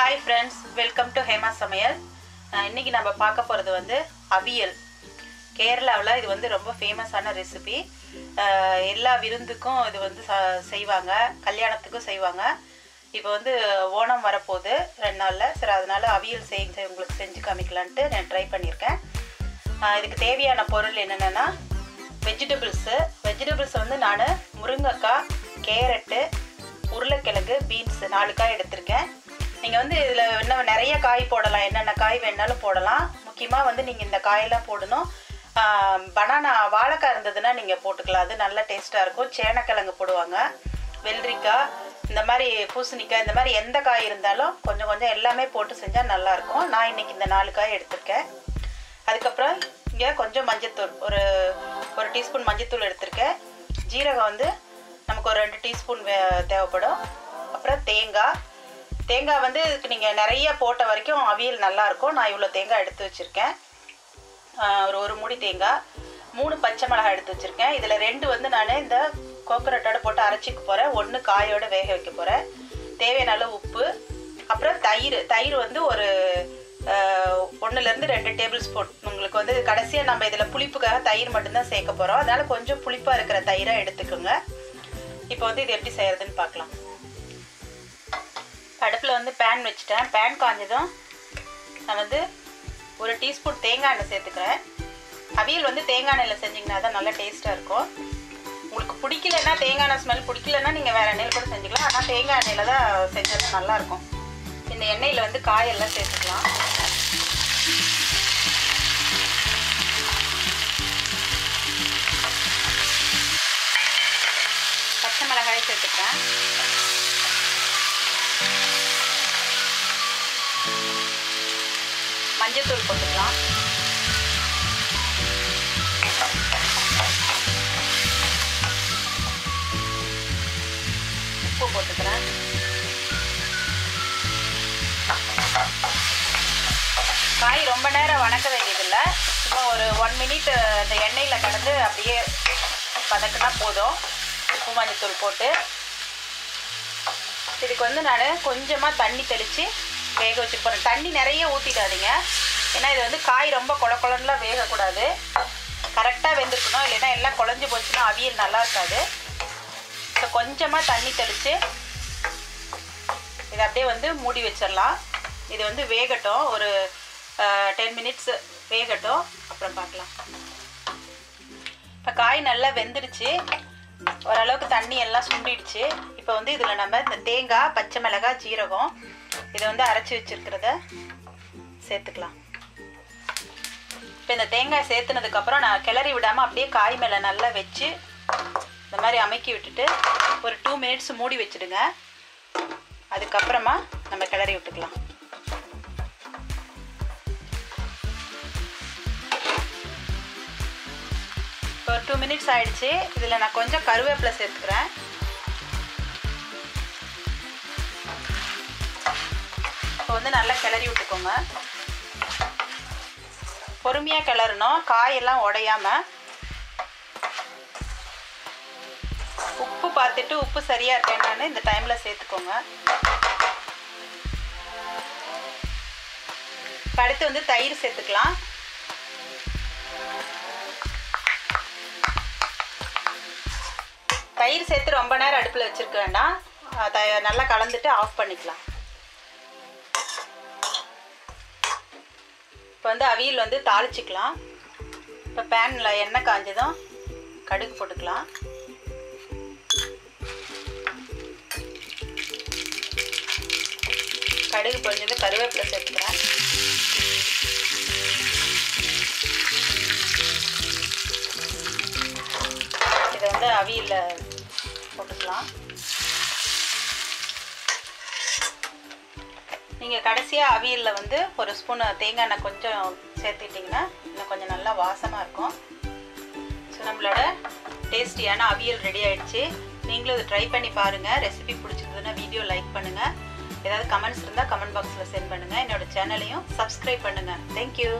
Hi friends welcome to Hema சமையல் இன்றைக்கி நம்ம பார்க்க போகிறது வந்து அவியல். கேரளாவில் இது வந்து ரொம்ப ஃபேமஸான ரெசிபி எல்லா விருந்துக்கும் இது வந்து ச- செய்வாங்க கல்யாணத்துக்கும் செய்வாங்க. இப்போ வந்து ஓணம் வரப்போகுது ரெண்டு நாளில். சரி அதனால் அவியல் செஞ்சு உங்களுக்கு செஞ்சு காமிக்கலான்ட்டு நான் ட்ரை பண்ணியிருக்கேன். இதுக்கு தேவையான பொருள் என்னென்னா வெஜிடபிள்ஸு வெஜிடபிள்ஸ் வந்து நான் முருங்கைக்காய் கேரட்டு உருளைக்கிழங்கு பீன்ஸு நாலு காய் எடுத்திருக்கேன். நீங்கள் வந்து இதில் இன்னும் நிறைய காய் போடலாம். என்னென்ன காய் வேணாலும் போடலாம். முக்கியமாக வந்து நீங்கள் இந்த காயெல்லாம் போடணும். பனானா வாழைக்காய் இருந்ததுன்னா நீங்கள் போட்டுக்கலாம். அது நல்ல டேஸ்ட்டாக இருக்கும். சேனக்கிழங்கு போடுவாங்க. வெள்ளரிக்காய் இந்த மாதிரி பூசணிக்காய் இந்த மாதிரி எந்த காய் இருந்தாலும் கொஞ்சம் கொஞ்சம் எல்லாமே போட்டு செஞ்சால் நல்லாயிருக்கும் நான் இன்னைக்கு இந்த நாலு காய் எடுத்திருக்கேன். அதுக்கப்புறம் இங்கே கொஞ்சம் மஞ்சத்தூள் ஒரு ஒரு டீஸ்பூன் மஞ்சத்தூள் எடுத்திருக்கேன். ஜீரகம் வந்து நமக்கு ஒரு ரெண்டு டீஸ்பூன் வே தேவைப்படும். அப்புறம் தேங்காய் தேங்காய் வந்து இதுக்கு நீங்கள் நிறைய போட்ட வரைக்கும் அவியல் நல்லாயிருக்கும் நான் இவ்வளோ தேங்காய் எடுத்து வச்சுருக்கேன். ஒரு ஒரு மூடி தேங்காய் மூணு பச்சை மிளகாய் எடுத்து வச்சுருக்கேன். இதில் ரெண்டு வந்து நான் இந்த கோக்கரட்டோட போட்டு அரைச்சிக்க போகிறேன் ஒன்று காயோட வேக வைக்க போகிறேன் தேவையான அளவு உப்பு அப்புறம் தயிர் தயிர் வந்து ஒரு ஒன்றுலேருந்து ரெண்டு டேபிள் ஸ்பூன். உங்களுக்கு வந்து கடைசியாக நம்ம இதில் புளிப்புக்காக தயிர் மட்டும்தான் சேர்க்க போகிறோம் அதனால் கொஞ்சம் புளிப்பாக இருக்கிற தயிராக எடுத்துக்கோங்க. இப்போ வந்து இது எப்படி செய்கிறதுன்னு பார்க்கலாம். வந்து பேன் வச்சுட்டேன். பேன் காஞ்சதும் நான் வந்து ஒரு டீஸ்பூன் தேங்காய் எண்ணெய் சேர்த்துக்கிறேன். அவியல் வந்து தேங்காய் எண்ணெயில் செஞ்சிங்கன்னா தான் நல்லா டேஸ்ட்டாக இருக்கும். உங்களுக்கு பிடிக்கலன்னா தேங்காய் எண்ணெய் ஸ்மெல் பிடிக்கலன்னா நீங்கள் வேறு எண்ணெயில் கூட செஞ்சுக்கலாம். ஆனால் தேங்காய் எண்ணெயில் தான் செஞ்சால் நல்லாயிருக்கும் இந்த எண்ணெயில் வந்து காயெல்லாம் சேர்த்துக்கலாம். பச்சை மிளகாய் சேர்த்துக்கிறேன். மஞ்சத்தூள் போட்டுக்கலாம். உப்பு போட்டுக்கிறேன். காய் ரொம்ப நேரம் வணக்க வேண்டியதில்லை. சும்மா ஒரு ஒன் மினிட் அந்த எண்ணெயில் கடந்து அப்படியே வதக்குனா போதும். உப்பு மஞ்சத்தூள் போட்டு. இதுக்கு வந்து நான் கொஞ்சமாக தண்ணி தெளித்து வேக வச்சு தண்ணி நிறைய ஊற்றிடாதீங்க ஏன்னா இது வந்து காய் ரொம்ப கொல கொலன்னுலாம் வேகக்கூடாது. கரெக்டாக வெந்திருக்கணும். இல்லைன்னா எல்லாம் குழஞ்சி போச்சுன்னா அவியல் நல்லா இருக்காது. ஸோ கொஞ்சமாக தண்ணி தெளித்து இதை அப்படியே வந்து மூடி வச்சிடலாம். இது வந்து வேகட்டும். ஒரு டென் மினிட்ஸ் வேகட்டும். அப்புறம் பார்க்கலாம். இப்போ காய் நல்லா வெந்துடுச்சு. ஓரளவுக்கு தண்ணி எல்லாம் சுண்டிடுச்சு. இப்போ வந்து இதில் நம்ம இந்த தேங்காய் பச்சை மிளகாய் ஜீரகம் இதை வந்து அரைச்சி வச்சுருக்கிறத சேர்த்துக்கலாம். இப்போ இந்த தேங்காய் சேர்த்துனதுக்கப்புறம் நான் கிளறி விடாமல் அப்படியே காய் மேலே நல்லா வச்சு இந்த மாதிரி அமைக்கி விட்டுட்டு ஒரு டூ மினிட்ஸ் மூடி வச்சுடுங்க. அதுக்கப்புறமா நம்ம கிளறி விட்டுக்கலாம். இப்போ ஒரு டூ மினிட்ஸ் ஆயிடுச்சு. இதில் நான் கொஞ்சம் கருவேப்பிலை சேர்த்துக்கிறேன். இப்போ வந்து நல்லா கிளறி விட்டுக்கோங்க. பொறுமையாக கிளறணும். காயெல்லாம் உடையாமல் உப்பு பார்த்துட்டு உப்பு சரியாக இருக்கேன்னு இந்த டைமில் சேர்த்துக்கோங்க. அடுத்து வந்து தயிர் சேர்த்துக்கலாம். தயிர் சேர்த்து ரொம்ப நேரம் அடுப்பில் வச்சுருக்க வேண்டாம். நல்லா கலந்துட்டு ஆஃப் பண்ணிக்கலாம். இப்போ வந்து அவியல் வந்து தாளிச்சிக்கலாம். இப்போ பேனில் எண்ணெய் காஞ்சதும் கடுகு போட்டுக்கலாம். கடுகு பொழிஞ்சது கருவேப்பிலை சேர்த்துக்கிறேன். இதை வந்து அவியலில் போட்டுக்கலாம். நீங்கள் கடைசியாக அவியலில் வந்து ஒரு ஸ்பூன் தேங்காய் எண்ணெய் கொஞ்சம் சேர்த்துக்கிட்டிங்கன்னா இன்னும் கொஞ்சம் நல்லா வாசமாக இருக்கும். ஸோ நம்மளோட டேஸ்டியான அவியல் ரெடி ஆகிடுச்சு நீங்களும் இதை ட்ரை பண்ணி பாருங்கள் ரெசிபி பிடிச்சிருந்ததுன்னா வீடியோ லைக் பண்ணுங்கள் ஏதாவது கமெண்ட்ஸ் இருந்தால் கமெண்ட் பாக்ஸில் சென்ட் பண்ணுங்கள் என்னோட சேனலையும் சப்ஸ்கிரைப் பண்ணுங்கள் தேங்க்யூ